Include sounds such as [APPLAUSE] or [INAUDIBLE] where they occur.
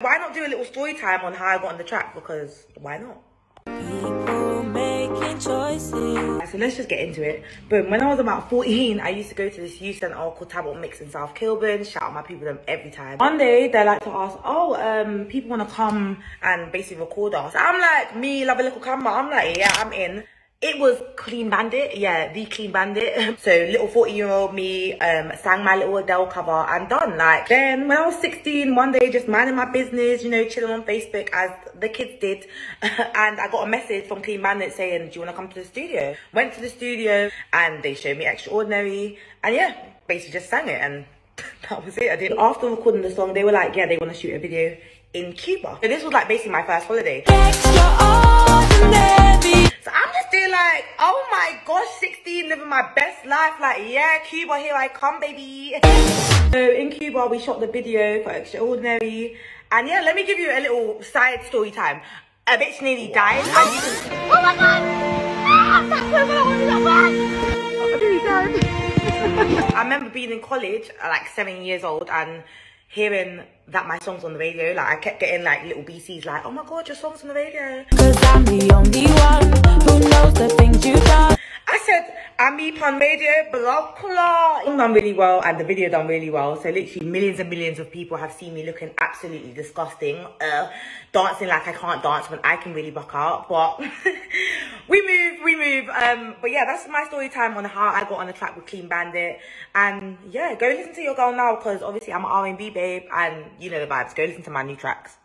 Why not do a little story time on how I got on the track? Because why not? People making choices. So let's just get into it. Boom. When I was about 14, I used to go to this youth centre called Tablet Mix in South Kilburn. Shout out my people them every time. One day they like to ask, oh, um, people want to come and basically record us. I'm like, me love a little camera. I'm like, yeah, I'm in. It was Clean Bandit, yeah, the Clean Bandit. [LAUGHS] So little 14 year old me um, sang my little Adele cover and done. Like then when I was 16, one day just minding my business, you know, chilling on Facebook as the kids did. [LAUGHS] and I got a message from Clean Bandit saying, do you want to come to the studio? Went to the studio and they showed me Extraordinary. And yeah, basically just sang it and [LAUGHS] that was it. I did. After recording the song, they were like, yeah, they want to shoot a video in Cuba. So this was like basically my first holiday. Extraordinary. So I'm just there like, oh my gosh, 16, living my best life. Like, yeah, Cuba, here I come, baby. So in Cuba, we shot the video for Extraordinary. And yeah, let me give you a little side story time. A bitch nearly died. And you can... Oh my god! Ah, that's so bad. I remember being in college, uh, like seven years old, and hearing that my song's on the radio. Like, I kept getting like little BCs like, oh my god, your song's on the radio. Cause I'm the only one who knows the things Me on radio, blah, blah. It done really well and the video done really well. So literally millions and millions of people have seen me looking absolutely disgusting. Uh, dancing like I can't dance when I can really buck out. But [LAUGHS] we move, we move. Um, but yeah, that's my story time on how I got on the track with Clean Bandit. And yeah, go listen to your girl now because obviously I'm an R&B babe and you know the vibes. Go listen to my new tracks.